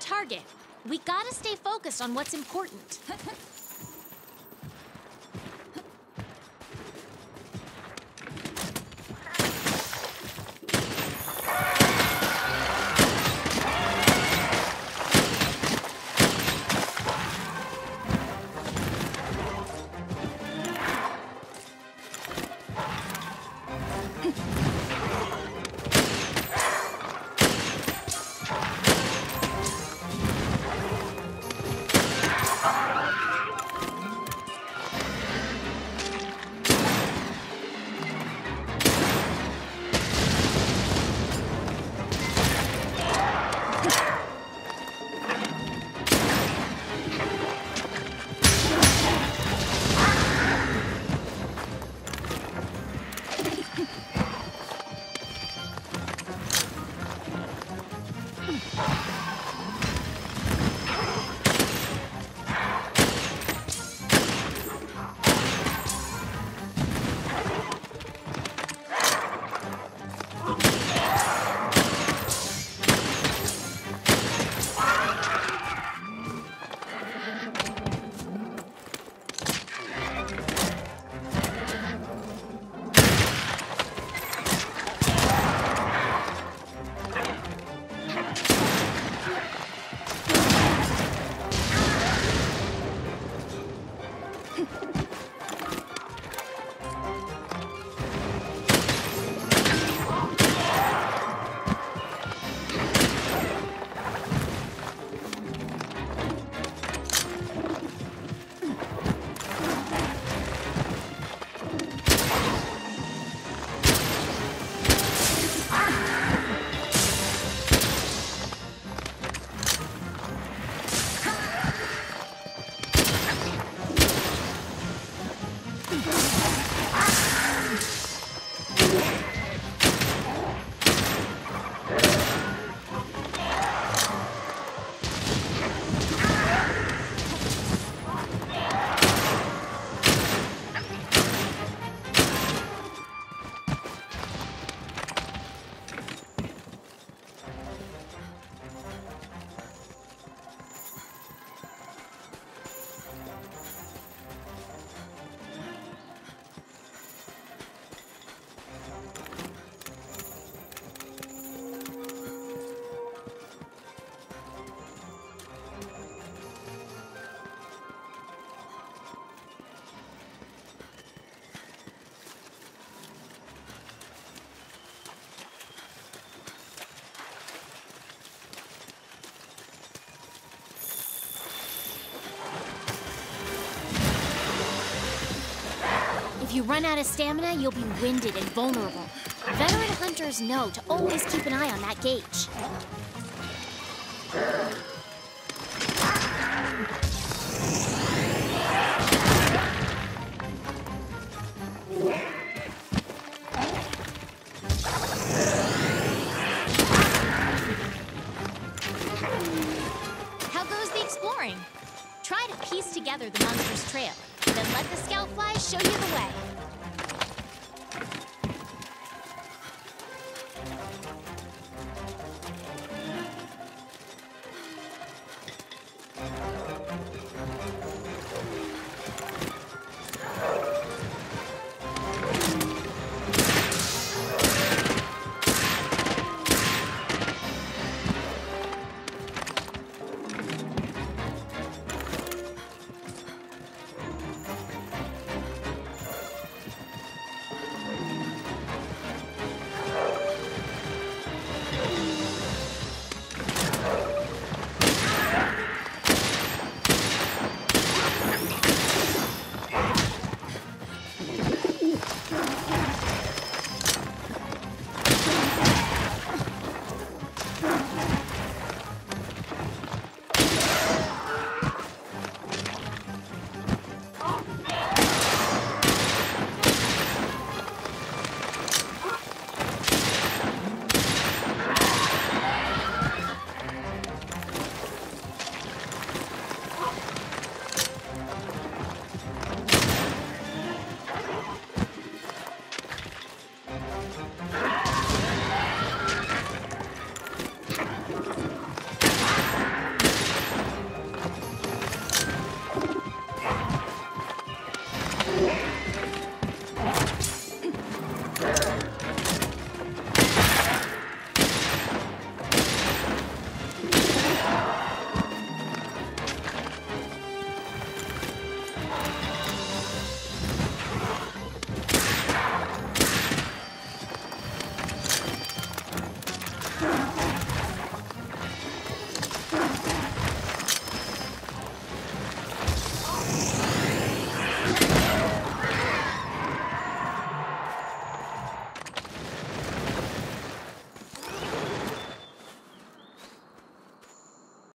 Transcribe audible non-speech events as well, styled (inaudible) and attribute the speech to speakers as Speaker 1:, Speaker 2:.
Speaker 1: target. We gotta stay focused on what's important. (laughs) If you run out of stamina, you'll be winded and vulnerable. Veteran hunters know to always keep an eye on that gauge. How goes the exploring? Try to piece together the monster's trail, then let the scout fly show you the way.